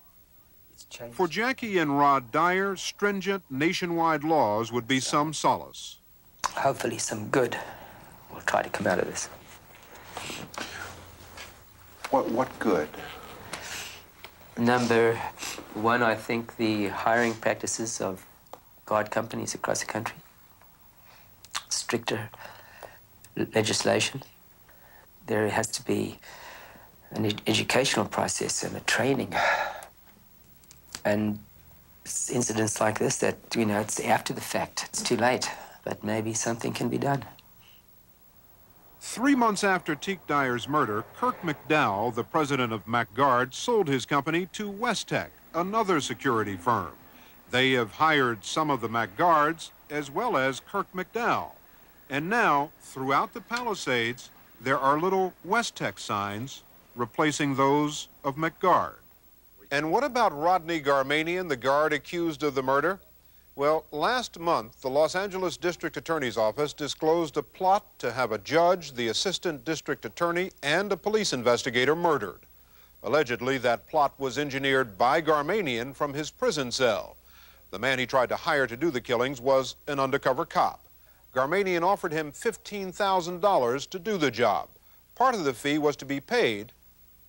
For Jackie and Rod Dyer, stringent nationwide laws would be some solace. Hopefully, some good will try to come out of this. What, what good? Number one, I think the hiring practices of guard companies across the country, stricter legislation. There has to be an ed- educational process and a training. And incidents like this that, you know, it's after the fact, it's too late, but maybe something can be done. Three months after Teek Dyer's murder, Kirk McDowell, the president of MacGuard, sold his company to Westec, another security firm. They have hired some of the MacGuards as well as Kirk McDowell. And now, throughout the Palisades, there are little Westec signs replacing those of McGuard. And what about Rodney Garmanian, the guard accused of the murder? Well, last month, the Los Angeles District Attorney's Office disclosed a plot to have a judge, the assistant district attorney, and a police investigator murdered. Allegedly, that plot was engineered by Garmanian from his prison cell. The man he tried to hire to do the killings was an undercover cop. Garmanian offered him $15,000 to do the job. Part of the fee was to be paid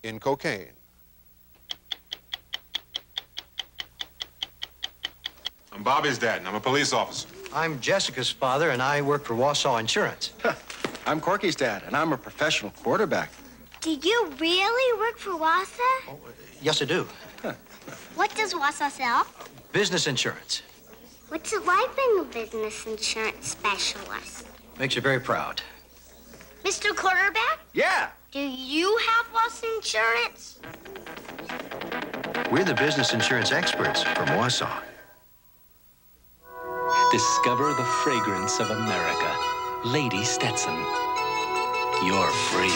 in cocaine. I'm Bobby's dad, and I'm a police officer. I'm Jessica's father, and I work for Wausau Insurance. I'm Corky's dad, and I'm a professional quarterback. Do you really work for Wausau? Oh, yes, I do. What does Wausau sell? Business insurance. What's it like being a business insurance specialist? Makes you very proud. Mr. Quarterback, Yeah. do you have Wausau insurance? We're the business insurance experts from Wausau. Discover the fragrance of America. Lady Stetson. you're free.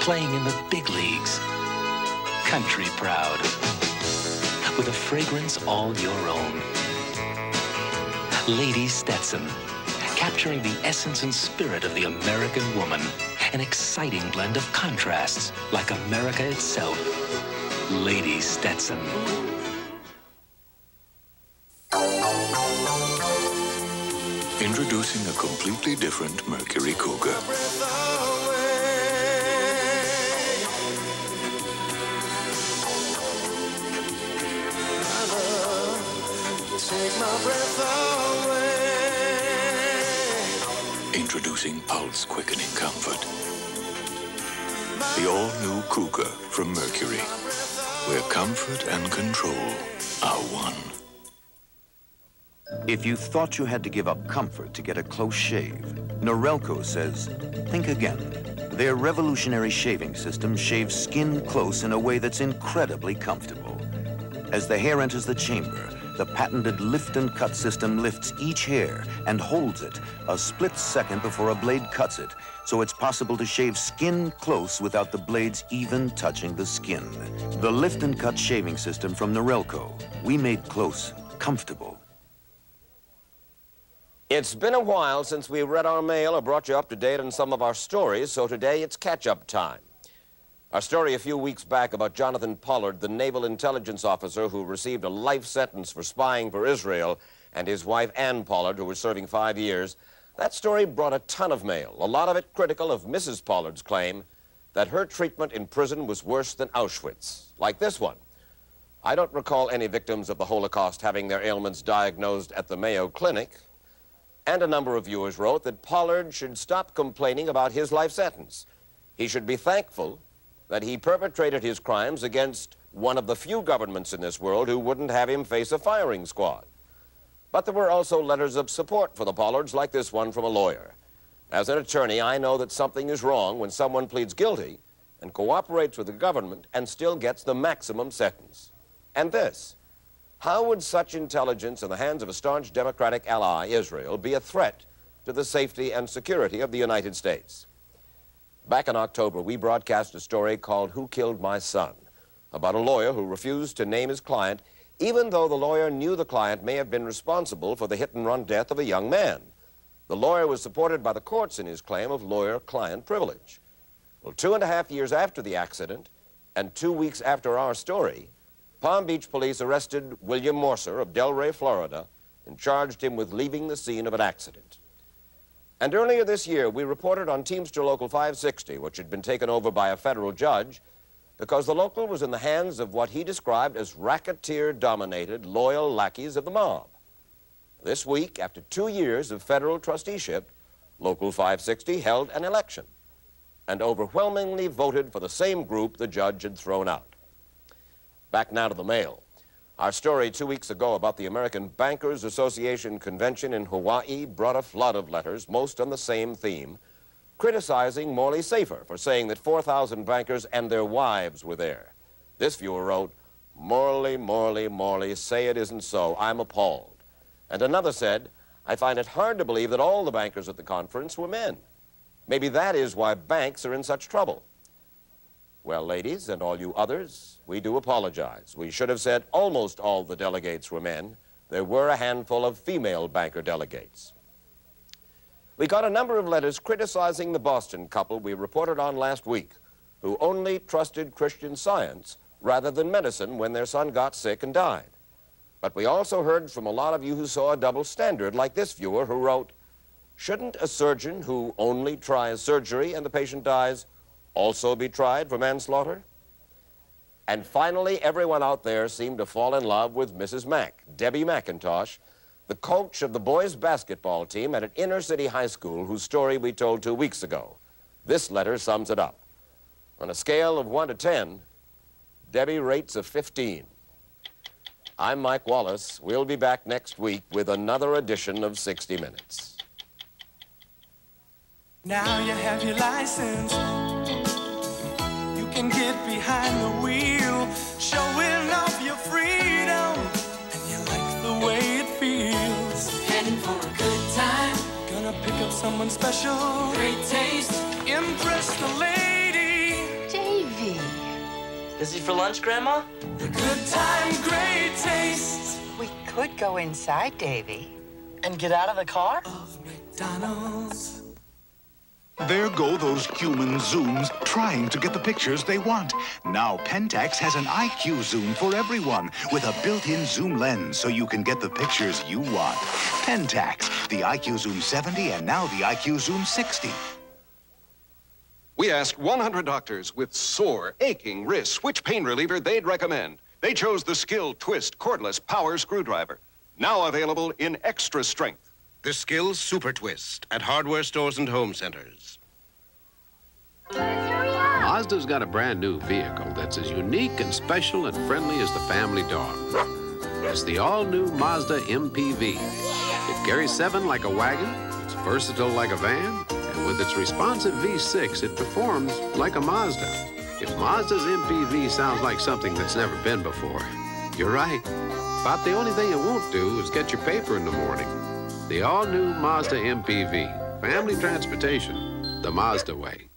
Playing in the big leagues, country proud, with a fragrance all your own. Lady Stetson, capturing the essence and spirit of the American woman. An exciting blend of contrasts, like America itself. Lady Stetson. Introducing a completely different Mercury Cougar. Introducing pulse quickening comfort. The all-new Cougar from Mercury, where comfort and control are one. If you thought you had to give up comfort to get a close shave, Norelco says, think again. Their revolutionary shaving system shaves skin close in a way that's incredibly comfortable. As the hair enters the chamber, the patented lift and cut system lifts each hair and holds it a split second before a blade cuts it, so it's possible to shave skin close without the blades even touching the skin. The lift and cut shaving system from Norelco. We made close comfortable. It's been a while since we read our mail or brought you up to date on some of our stories, so today it's catch-up time. Our story a few weeks back about Jonathan Pollard, the naval intelligence officer who received a life sentence for spying for Israel, and his wife Anne Pollard, who was serving five years, that story brought a ton of mail, a lot of it critical of Mrs. Pollard's claim that her treatment in prison was worse than Auschwitz, like this one. I don't recall any victims of the Holocaust having their ailments diagnosed at the Mayo Clinic, and a number of viewers wrote that Pollard should stop complaining about his life sentence. He should be thankful that he perpetrated his crimes against one of the few governments in this world who wouldn't have him face a firing squad. But there were also letters of support for the Pollards, like this one from a lawyer. As an attorney, I know that something is wrong when someone pleads guilty and cooperates with the government and still gets the maximum sentence. And this, how would such intelligence in the hands of a staunch Democratic ally, Israel, be a threat to the safety and security of the United States? Back in October, we broadcast a story called Who Killed My Son? about a lawyer who refused to name his client, even though the lawyer knew the client may have been responsible for the hit-and-run death of a young man. The lawyer was supported by the courts in his claim of lawyer-client privilege. Well, two and a half years after the accident, and two weeks after our story, Palm Beach police arrested William Morser of Delray, Florida, and charged him with leaving the scene of an accident. And earlier this year, we reported on Teamster Local 560, which had been taken over by a federal judge, because the local was in the hands of what he described as racketeer-dominated loyal lackeys of the mob. This week, after two years of federal trusteeship, Local 560 held an election and overwhelmingly voted for the same group the judge had thrown out. Back now to the mail. Our story two weeks ago about the American Bankers Association convention in Hawaii brought a flood of letters, most on the same theme, criticizing Morley Safer for saying that 4,000 bankers and their wives were there. This viewer wrote, Morley, Morley, Morley, say it isn't so. I'm appalled. And another said, I find it hard to believe that all the bankers at the conference were men. Maybe that is why banks are in such trouble. Well, ladies, and all you others, we do apologize. We should have said almost all the delegates were men. There were a handful of female banker delegates. We got a number of letters criticizing the Boston couple we reported on last week, who only trusted Christian science rather than medicine when their son got sick and died. But we also heard from a lot of you who saw a double standard, like this viewer who wrote, Shouldn't a surgeon who only tries surgery and the patient dies also be tried for manslaughter? And finally, everyone out there seemed to fall in love with Mrs. Mack, Debbie McIntosh, the coach of the boys basketball team at an inner city high school whose story we told two weeks ago. This letter sums it up. On a scale of 1 to 10, Debbie rates a 15. I'm Mike Wallace. We'll be back next week with another edition of 60 Minutes. Now you have your license. You can get behind the wheel, showing off your freedom, and you like the way it feels. Heading for a good time. Gonna pick up someone special. Great taste. Impress the lady. Davy. Busy for lunch, Grandma? The Good time, great taste. We could go inside, Davy. And get out of the car? Of McDonald's. There go those human zooms trying to get the pictures they want. Now Pentax has an IQ zoom for everyone with a built-in zoom lens so you can get the pictures you want. Pentax, the IQ Zoom 70 and now the IQ Zoom 60. We asked 100 doctors with sore, aching wrists which pain reliever they'd recommend. They chose the Skil Twist cordless power screwdriver, now available in extra strength. The Skil Super Twist at hardware stores and home centers. Mazda's got a brand new vehicle that's as unique and special and friendly as the family dog. It's the all-new Mazda MPV. It carries seven like a wagon, it's versatile like a van, and with its responsive V6, it performs like a Mazda. If Mazda's MPV sounds like something that's never been before, you're right. About the only thing it won't do is get your paper in the morning. The all-new Mazda MPV. Family transportation, the Mazda way.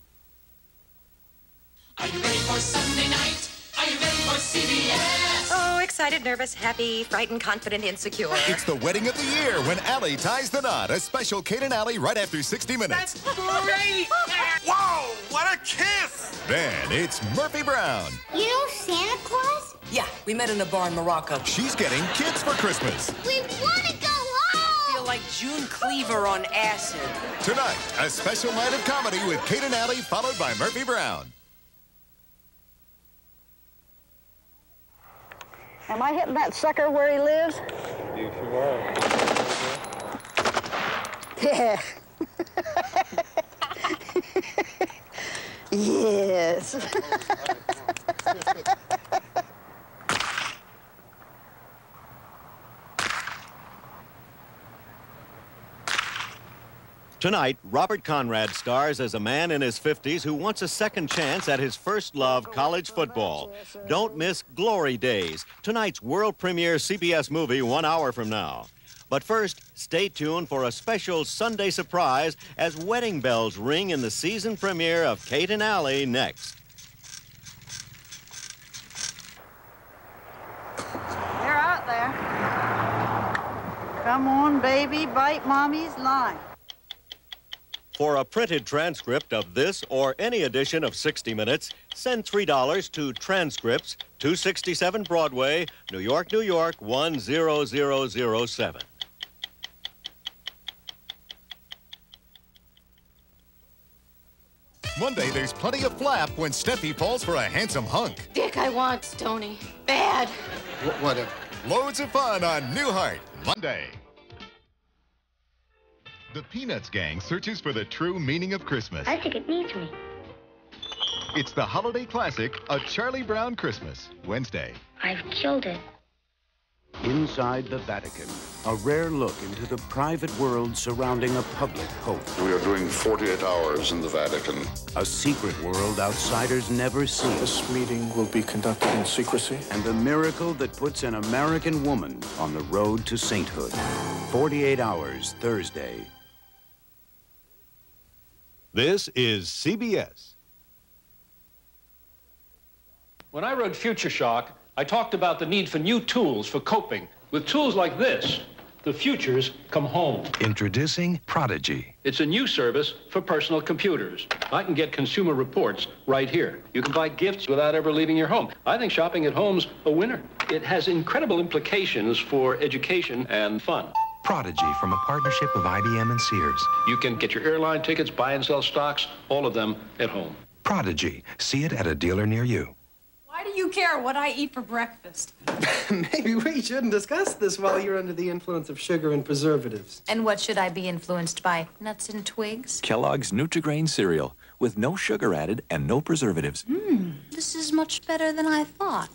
Are you ready for Sunday night? Are you ready for CBS? Oh, excited, nervous, happy, frightened, confident, insecure. It's the wedding of the year when Allie ties the knot. A special Kate and Allie right after 60 minutes. That's Great! Whoa, what a kiss! Then it's Murphy Brown. You know Santa Claus? Yeah, we met in a bar in Morocco. She's getting kids for Christmas. We want like June Cleaver on acid. Tonight, a special night of comedy with Kate and Allie, followed by Murphy Brown. Am I hitting that sucker where he lives? You sure are. Yeah. yes. Tonight, Robert Conrad stars as a man in his 50s who wants a second chance at his first love, college football. Don't miss Glory Days, tonight's world premiere CBS movie one hour from now. But first, stay tuned for a special Sunday surprise as wedding bells ring in the season premiere of Kate and Allie next. They're out there. Come on, baby, bite mommy's line. For a printed transcript of this or any edition of 60 Minutes, send $3 to Transcripts, 267 Broadway, New York, New York, 10007. Monday, there's plenty of flap when Steffi falls for a handsome hunk. Dick, I want Stony. Bad. Whatever. Loads of fun on Newhart, Monday. The Peanuts Gang searches for the true meaning of Christmas. I think it needs me. It's the holiday classic, A Charlie Brown Christmas, Wednesday. I've killed it. Inside the Vatican, a rare look into the private world surrounding a public pope. We are doing 48 hours in the Vatican. A secret world outsiders never see. This meeting will be conducted in secrecy. And the miracle that puts an American woman on the road to sainthood. 48 hours, Thursday. This is CBS. When I wrote Future Shock, I talked about the need for new tools for coping. With tools like this, the futures come home. Introducing Prodigy. It's a new service for personal computers. I can get consumer reports right here. You can buy gifts without ever leaving your home. I think shopping at home's a winner. It has incredible implications for education and fun. Prodigy from a partnership of IBM and Sears. You can get your airline tickets, buy and sell stocks, all of them at home. Prodigy. See it at a dealer near you. Why do you care what I eat for breakfast? Maybe we shouldn't discuss this while you're under the influence of sugar and preservatives. And what should I be influenced by? Nuts and twigs? Kellogg's Nutri-Grain cereal with no sugar added and no preservatives. Mmm, this is much better than I thought.